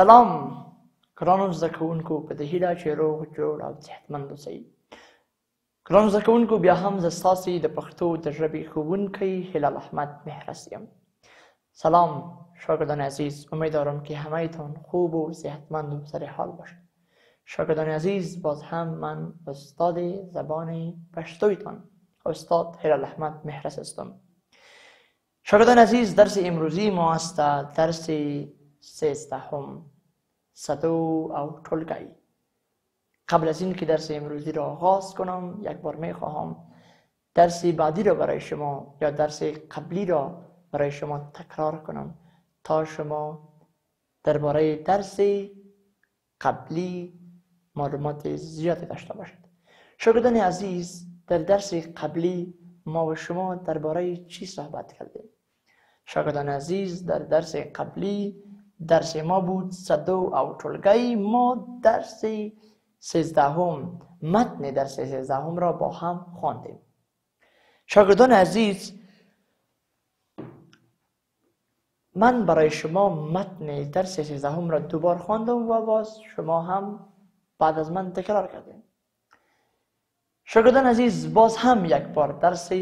سلام. ګرانو زده کوونکو په دې هیله چې روغ جوړ او صحتمند اوسئ. ګرانو زده کوونکو بیا هم زه ستاسې د پښتو د ژبې ښوونکی هلال احمد مهرس یم. سلام شاگردان عزیز امیدوارم که همهتان خوب و صحتمند و سر حال باشید. شاگردان عزیز باز هم من استاد زبان پشتویتان استاد هلال احمد مهرس هستم. شاگردان عزیز درس امروزی ما است درس سیزدهم صدو او ټولګی. قبل از این که درس امروزی را آغاز کنم یک بار می خواهم درس بعدی را برای شما یا درس قبلی را برای شما تکرار کنم تا شما درباره درس قبلی معلومات زیادی داشته باشید. شاگردان عزیز در درس قبلی ما و شما درباره چی صحبت کردیم؟ شاگردان عزیز در درس قبلی درس ما بود صدو او ټولګی ما درس سیزدهم متن درس سیزدهم را با هم خواندیم. شاگردان عزیز من برای شما متن درس سیزدهم را دوبار خواندم و باز شما هم بعد از من تکرار کردیم شاگردان عزیز باز هم یک بار درس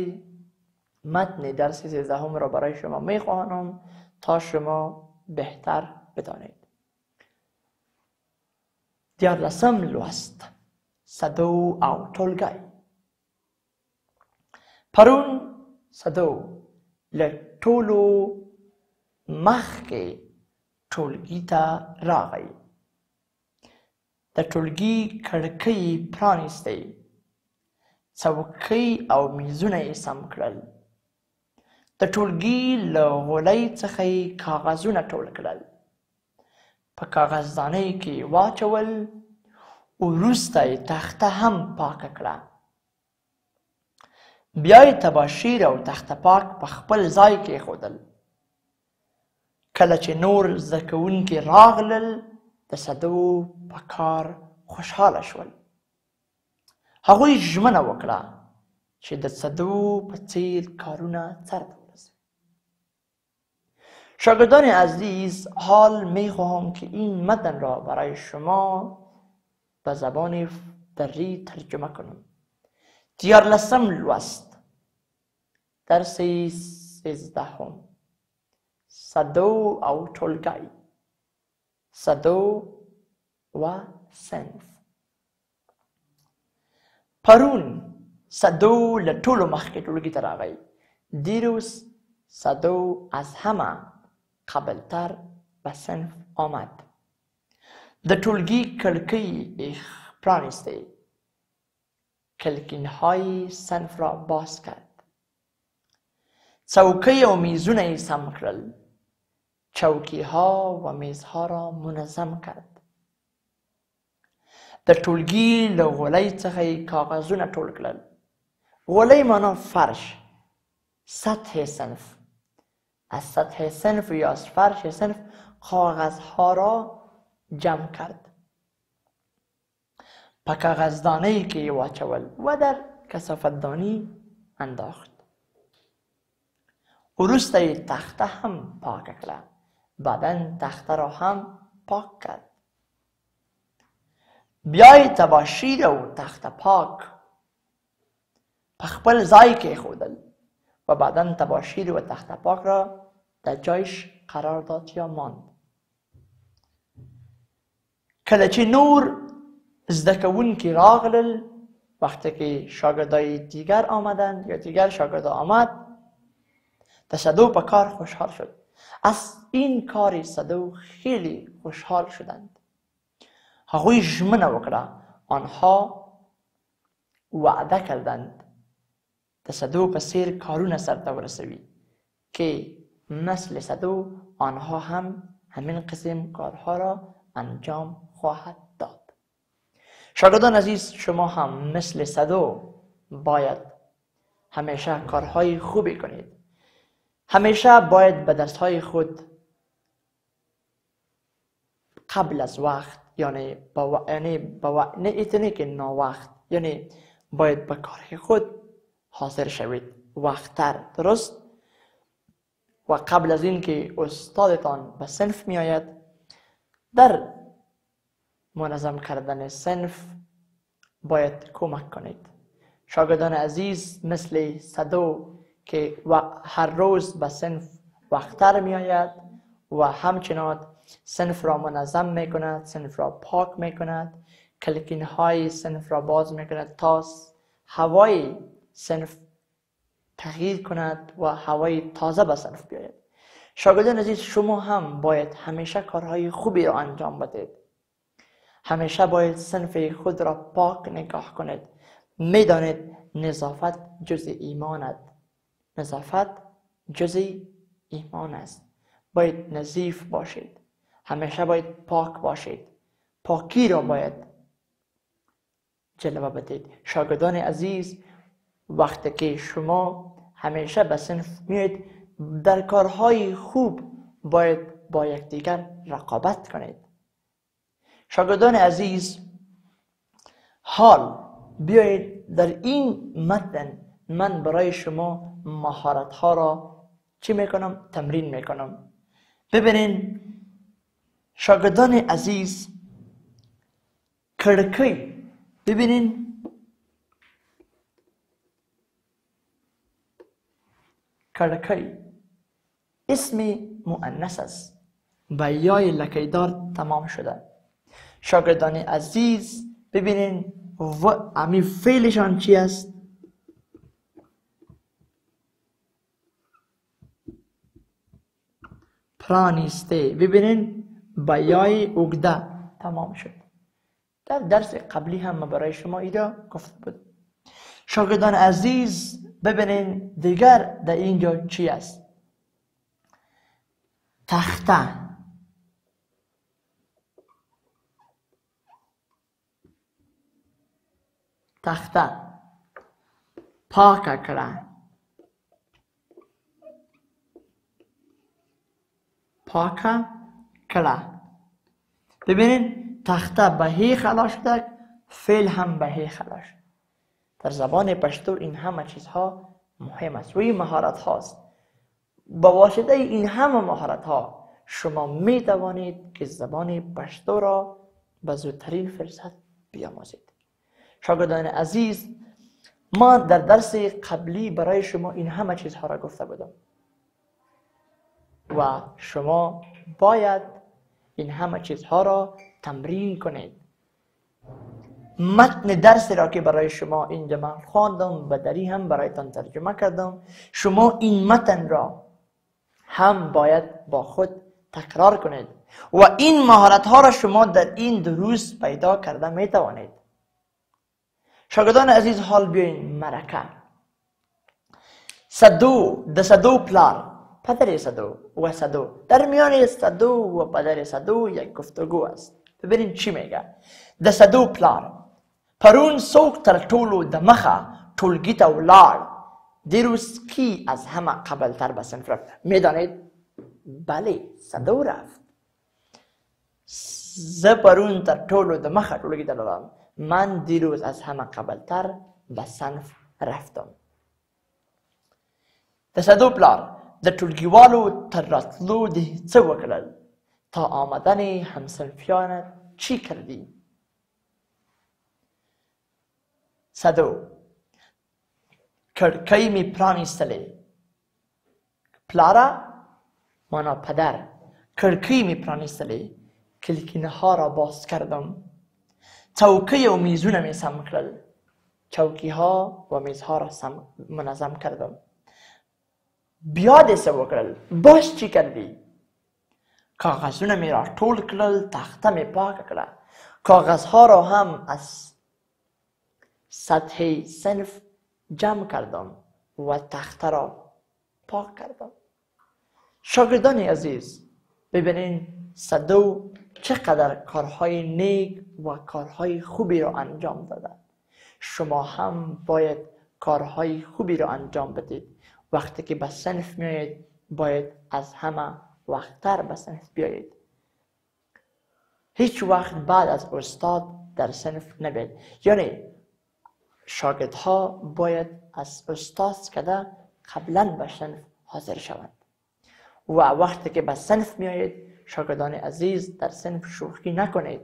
متن درس سیزدهم را برای شما می‌خوانم تا شما بهتر بدانید. دیارلسم لوست صدو او ټولګی پرون صدو له ټولو مخکې ټولګي ته راغی. د ټولګي کړکۍ پرانیستې څوکۍ او میزونه یې سم کړل د ټولګي له غولۍ څخه یې کاغذونه ټول کړل. په کاغذدانۍ کې واچول وروسته یې تخته هم پاکه کړه. بیا یې تباشیر او تخته پاک په خپل ځای کې ښودل کله چې نور زده کوونکي راغلل د صدو په کار خوشحاله شول. هغوی ژمنه وکړه چې د صدو په څیر کارونه سرته شاگردان عزیز حال می خواهم که این متن را برای شما به زبان دری ترجمه کنم. دیار لسم لوست درس سیزدهم. صدو او ټولګی صدو و سنف. پرون صدو ټولو مخکې ټولګي ته راغی دیروز صدو از همه قبلتر به صنف آمد. د ټولګي کړکۍ پرانیسته کلکین های صنف را باز کرد. چوکۍ و میزونه ای سم کړل. چوکی ها و میزها را منظم کرد. د ټولګي له غولۍ څخه کاغذونه ټول کړل. غولۍ معنا فرش سطح صنف از سطح صنف یا از فرش صنف کاغذها را جمع کرد. په کاغذدانه کې واچول و در کثافتدانی انداخت. وروسته تخته هم پاک کړه بعدا تخته را هم پاک کرد. بیای تباشیر او تخت پاک. په خپل ځای کې خودل و بعدا تباشیر و تخت پاک را در جایش قرار داد یا ماند. کله چې نور زده کوونکي راغلل وقتی که شاگردای دیگر آمدند یا دیگر شاگردا آمد صدو په کار خوشحال شد. از این کار صدو خیلی خوشحال شدند. هغوی ژمنه وکړه. آنها وعده کردند. صدو په سیر کارونه سرته ورسوي که مثل صدو آنها هم همین قسم کارها را انجام خواهد داد شاگردان عزیز شما هم مثل صدو باید همیشه کارهای خوبی کنید همیشه باید به دستهای خود قبل از وقت یعنی با. یعنی با. نه که نا وقت یعنی باید به کار خود حاضر شوید. وقتتر. درست؟ و قبل از اینکه استادتان به صنف می آید در منظم کردن صنف باید کمک کنید. شاگردان عزیز مثل صدو که هر روز به صنف وقتتر می آید و همچنان صنف را منظم می کند صنف را پاک می کند کلکین های صنف را باز می کند تا هوای صنف تغییر کند و هوای تازه به صنف بیاید. شاگردان عزیز شما هم باید همیشه کارهای خوبی را انجام بدید همیشه باید صنف خود را پاک نگاه کنید. می‌دانید نظافت جز ایماند نظافت جز ایمان است. باید نظیف باشید. همیشه باید پاک باشید. پاکی را باید جلوه بدید شاگردان عزیز وقتی که شما همیشه به صنف میید در کارهای خوب باید با یکدیگر رقابت کنید. شاگردان عزیز حال بیایید در این متن من برای شما مهارت ها را چی می‌کنم؟ تمرین می‌کنم. ببینین شاگردان عزیز کڑکی ببینین کڑکی اسم مؤنث است با یای لکیدار تمام شده۔ شاگردان عزیز ببینین و امی فعلشان چی است؟ پرانیسته ببینین با یای اگده تمام شد۔ در درس قبلی هم برای شما ایده گفت بود۔ شاگردان عزیز ببینین دیگر در اینجا چی است. تخته. تخته. پاک کړه. پاکه کړه. ببینید تخته به هی شده فعل هم به هی در زبان پشتو این همه چیزها مهم است. روی مهارت هاست. با واسطه این همه مهارت ها شما می توانید که زبان پشتو را به زودترین فرصت بیاموزید. شاگردان عزیز ما در درس قبلی برای شما این همه چیزها را گفته بودم. و شما باید این همه چیزها را تمرین کنید. متن درس را که برای شما اینجا من خواندم و دری هم برایتان ترجمه کردم شما این متن را هم باید با خود تکرار کنید و این مهارت ها را شما در این دروس پیدا کرده می توانید شاگردان عزیز حال بیاین مرکه. صدو د صدو پلار پدر صدو و صدو. در میان صدو و پدر صدو یک گفتگو است. ببینیم چی میگه. د صدو پلار. پرون سوک تر ټولو د مخه ټولګي ته ولاړ. دیروز کی از همه قبل تر به صنف رفت میدانید بله صدو رفت. زه پرون تر ټولو د مخه ټولګي ته لاړم من دیروز از همه قبل تر به صنف رفتم. د صدو پلار د ټولګیوالو تر راتلو د څه وکړل؟ تا آمدن همصنفیانت چی کردی صدو. کړکۍ می پرانیستلې پلارا مانا پدر. کړکۍ می پرانیستلې ها را باز کردم. چوکی و میزونه می سم کړل چوکی ها و میزها را سم منظم کردم. بیا دې څه وکړل باش چې کړی کاغذونه مې را ټول کړل تخته مې پاک کړه کاغذها را هم از سطح صنف جمع کردم و تخته را پاک کردم. شاگردان عزیز ببینین صدو چقدر کارهای نیک و کارهای خوبی را انجام دادن. شما هم باید کارهای خوبی را انجام بدید. وقتی که به صنف میایید باید از همه وقتتر به صنف بیایید. هیچ وقت بعد از استاد در صنف نبید. یعنی شاگردها باید از استاد کده قبلا به حاضر شوند. و وقتی که به صنف میایید شاگردان عزیز در صنف شوخی نکنید.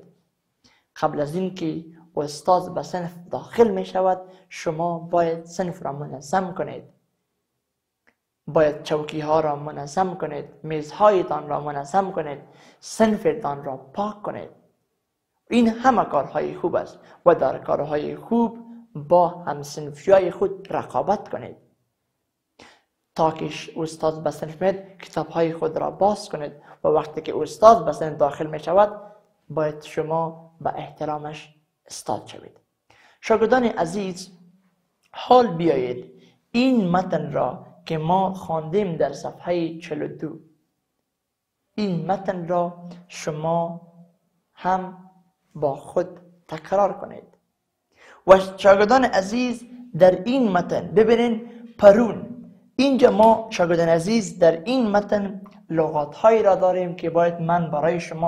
قبل از اینکه استاد به صنف داخل می شود شما باید صنف را منظم کنید. باید چوکی ها را منظم کنید میزهایتان را منظم کنید صنفتان را پاک کنید. این همه کارهای خوب است و در کارهای خوب با همسنفی خود رقابت کنید. تا که استاد به صنف مید کتاب های خود را باز کنید و وقتی که استاد به صنف داخل می شود باید شما به احترامش استاد شوید. شاگردان عزیز حال بیایید. این متن را که ما خواندیم در صفحه 42 این متن را شما هم با خود تکرار کنید. و شاگردان عزیز در این متن. ببینید پرون اینجا ما شاگردان عزیز در این متن لغات هایی را داریم که باید من برای شما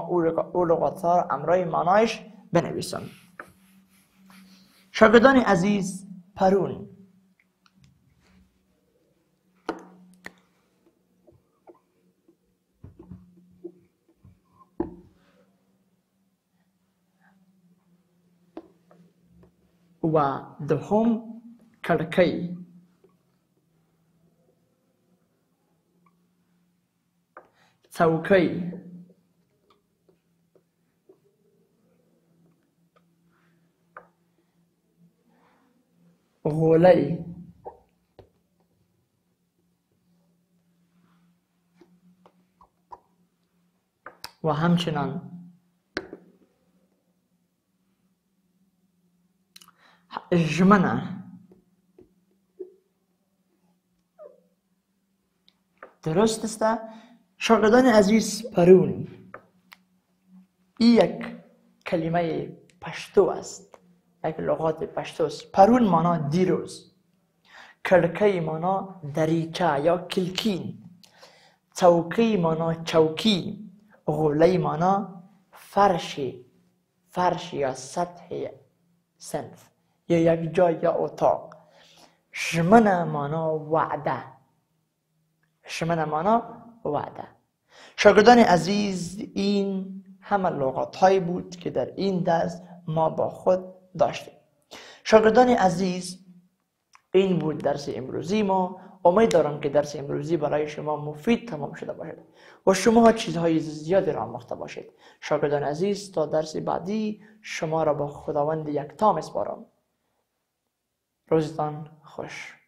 او لغات ها را امرای معنایش بنویسم. شاگردان عزیز پرون و دوهم کړکۍ. څوکۍ. غولۍ. و همچنان ژمنه درست است شاگردان عزیز پرون این یک کلمه پشتو است یک لغات پشتو است پرون مانا دیروز کرکه مانا دریچه یا کلکین چوکی مانا چوکی غوله مانا فرش فرش یا سطح سنف یا یک جای یا اتاق. شمن مانا وعده. شمن مانا وعده. شاگردان عزیز این همه لغات هایی بود که در این درس ما با خود داشتیم. شاگردان عزیز این بود درس امروزی ما. امید دارم که درس امروزی برای شما مفید تمام شده باشد و شما چیزهای زیادی را آموخته باشید. شاگردان عزیز تا درس بعدی شما را با خداوند یکتا میسپارم روزتان خوش.